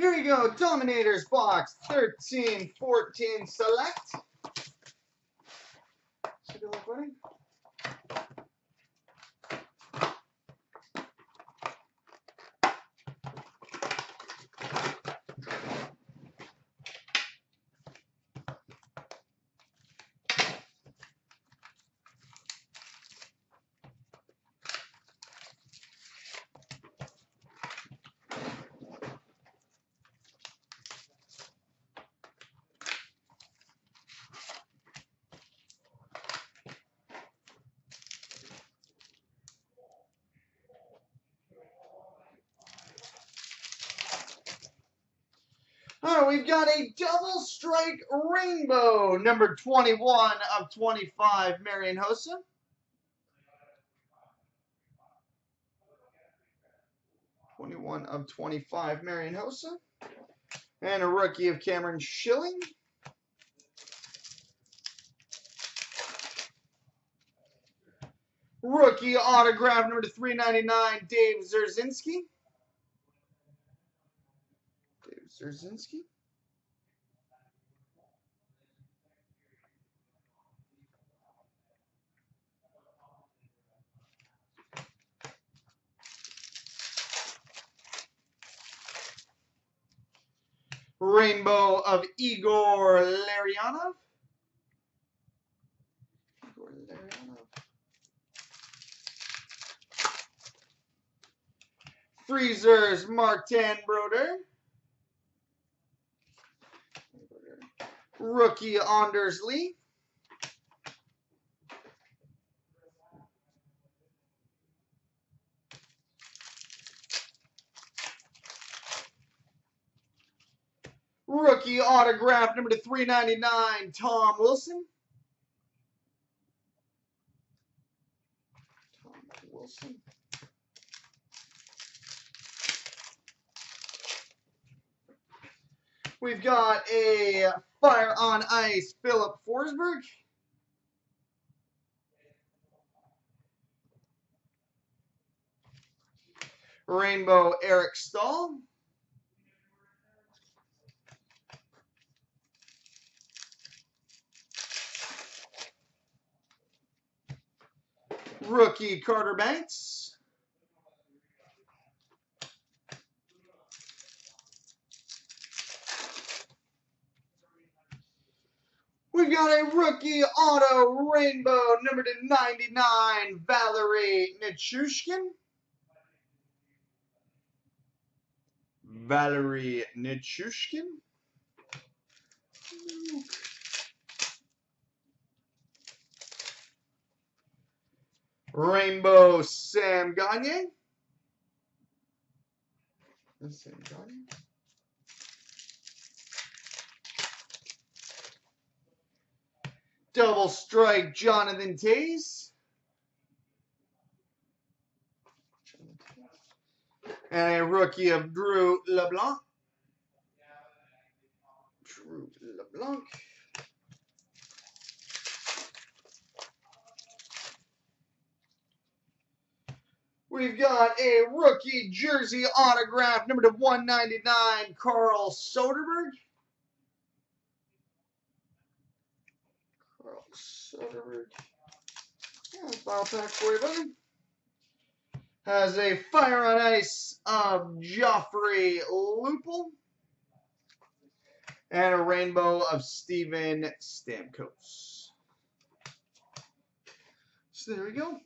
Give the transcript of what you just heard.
Here we go, Dominators box 13, 14 select. Look, buddy. All right, we've got a double strike rainbow, number 21 of 25, Marian Hossa. Twenty-one of twenty-five, Marian Hossa, and a rookie of Cameron Schilling. Rookie autograph number 399, Dave Zerzinski. Zerzinski. Rainbow of Igor Larionov. Igor Larionov. Freezers, Martin Brodeur. Rookie Anders Lee. Rookie autograph number to 399, Tom Wilson. Tom Wilson. We've got a Fire on Ice, Filip Forsberg. Rainbow, Eric Staal. Rookie, Carter Bancks. We've got a rookie auto rainbow number to 99, Valeri Nichushkin. Valeri Nichushkin. Rainbow Sam Gagne. Sam Gagne. Double strike, Jonathan Toews. And a rookie of Drew LeBlanc. Drew LeBlanc. We've got a rookie jersey autograph, number to 199, Carl Soderberg. Soderberg. Yeah, file pack for you, buddy. Has a fire on ice of Joffrey Lupul. And a rainbow of Steven Stamkos. So there we go.